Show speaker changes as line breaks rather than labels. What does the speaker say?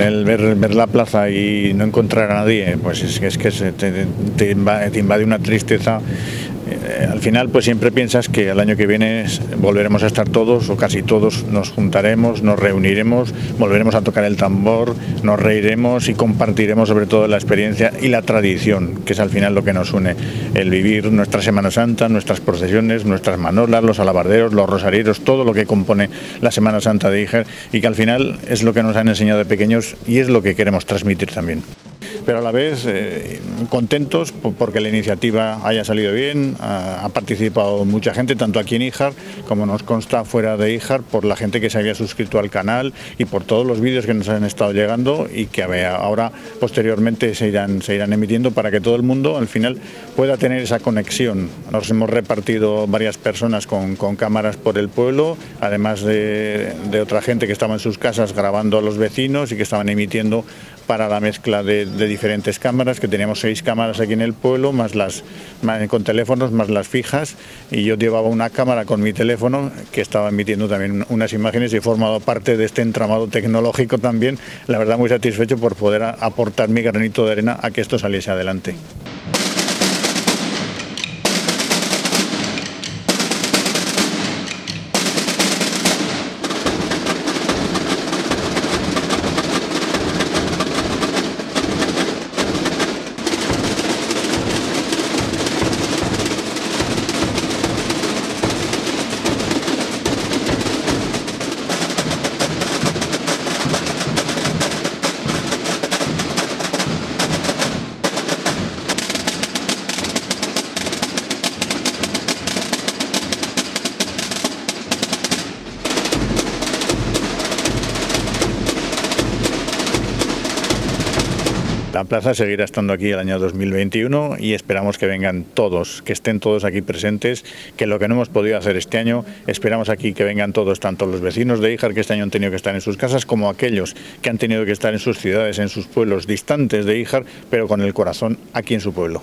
el ver, ver la plaza y no encontrar a nadie, pues es, que se te, te invade una tristeza eh, al final pues siempre piensas que el año que viene volveremos a estar todos o casi todos nos juntaremos, nos reuniremos, volveremos a tocar el tambor, nos reiremos y compartiremos sobre todo la experiencia y la tradición, que es al final lo que nos une, el vivir nuestra Semana Santa, nuestras procesiones, nuestras manolas, los alabarderos, los rosarieros, todo lo que compone la Semana Santa de Iger y que al final es lo que nos han enseñado de pequeños y es lo que queremos transmitir también pero a la vez eh, contentos porque la iniciativa haya salido bien, ha, participado mucha gente, tanto aquí en Ijar como nos consta fuera de Ijar, por la gente que se había suscrito al canal y por todos los vídeos que nos han estado llegando y que ahora posteriormente se irán, se irán emitiendo para que todo el mundo al final pueda tener esa conexión. Nos hemos repartido varias personas con, cámaras por el pueblo, además de, de otra gente que estaba en sus casas grabando a los vecinos y que estaban emitiendo para la mezcla de, diferentes cámaras, que teníamos seis cámaras aquí en el pueblo, más las con teléfonos, más las fijas, y yo llevaba una cámara con mi teléfono que estaba emitiendo también unas imágenes y he formado parte de este entramado tecnológico también, la verdad muy satisfecho por poder aportar mi granito de arena a que esto saliese adelante. La plaza seguirá estando aquí el año 2021 y esperamos que vengan todos, que estén todos aquí presentes, que lo que no hemos podido hacer este año, esperamos aquí que vengan todos, tanto los vecinos de Ijar que este año han tenido que estar en sus casas, como aquellos que han tenido que estar en sus ciudades, en sus pueblos distantes de Ijar, pero con el corazón aquí en su pueblo.